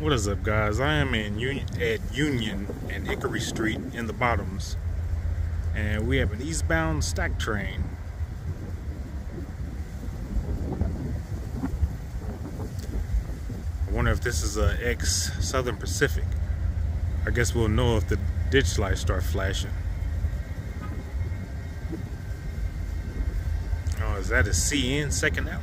What is up, guys? I am in Union, at Union and Hickory Street in the Bottoms, and we have an eastbound stack train. I wonder if this is a ex Southern Pacific. I guess we'll know if the ditch lights start flashing. Oh, is that a CN second out?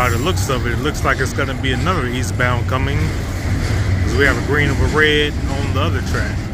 By the looks of it, it looks like it's going to be another eastbound coming. Because we have a green a red on the other track.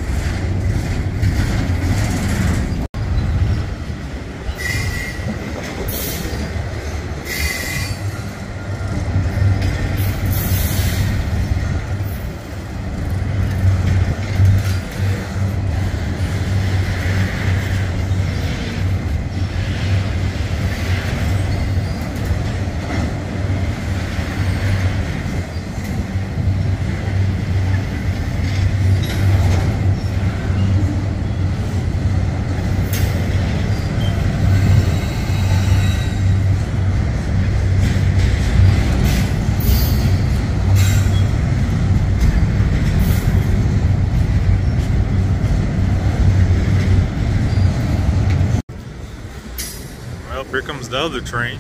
Well, here comes the other train,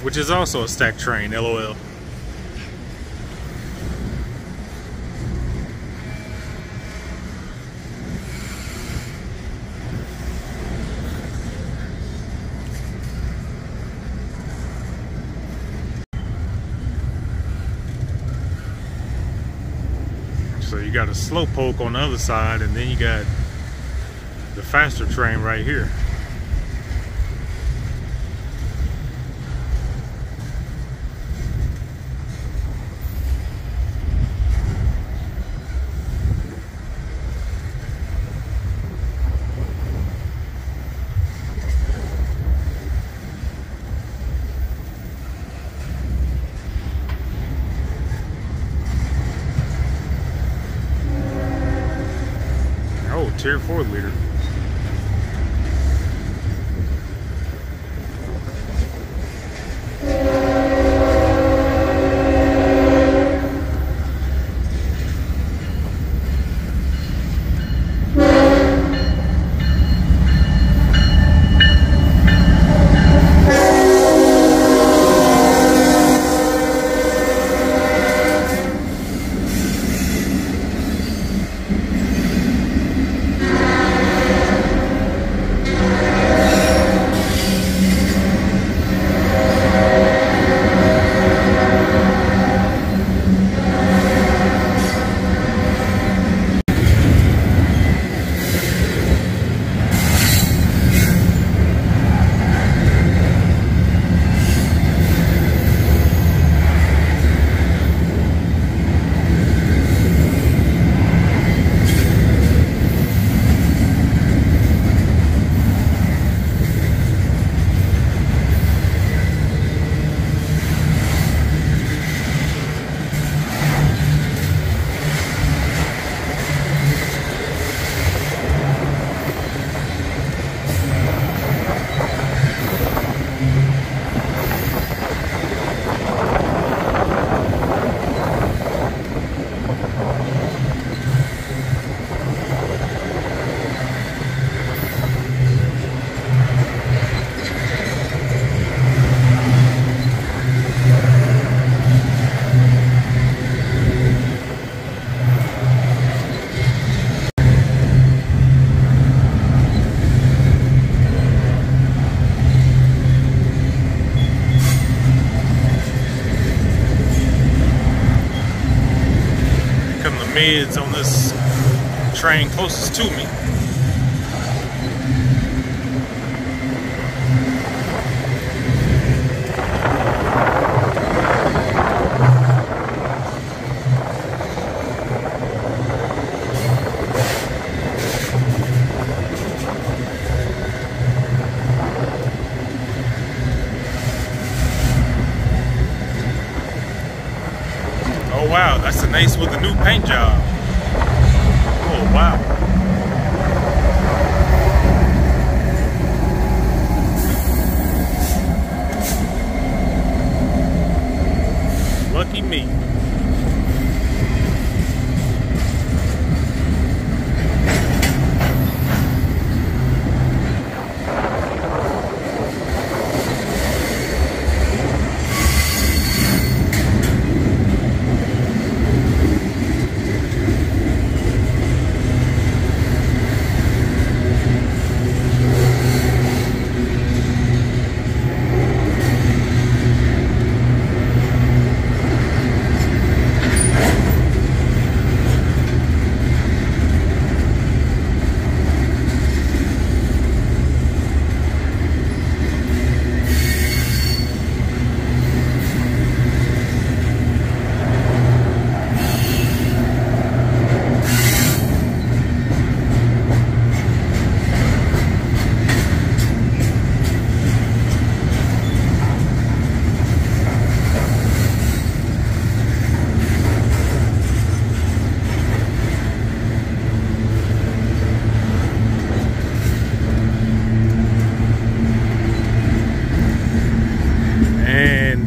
which is also a stack train, LOL. So you got a slow poke on the other side, and then you got the faster train right here. Oh, tier four leader. Mids on this train closest to me. Oh wow, that's a nice with the new paint job. Oh wow. Lucky me.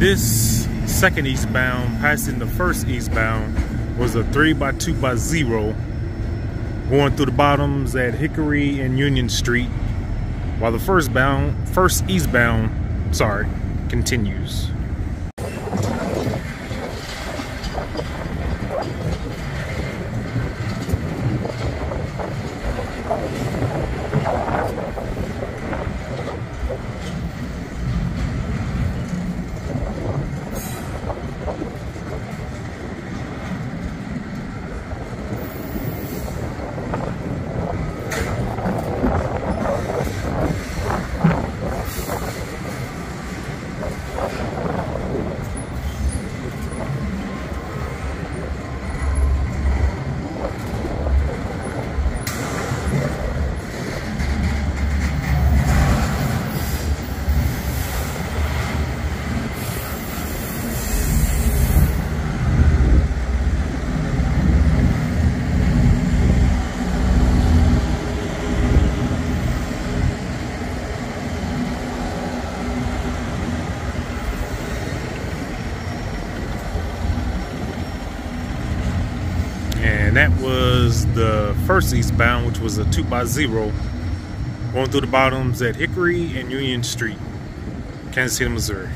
this second eastbound, passing the first eastbound, was a 3 by 2 by 0 going through the bottoms at Hickory and Union Street, while the first bound, first eastbound, sorry, continues. And that was the first eastbound, which was a 2 by 0 going through the bottoms at Hickory and Union Street, Kansas City, Missouri.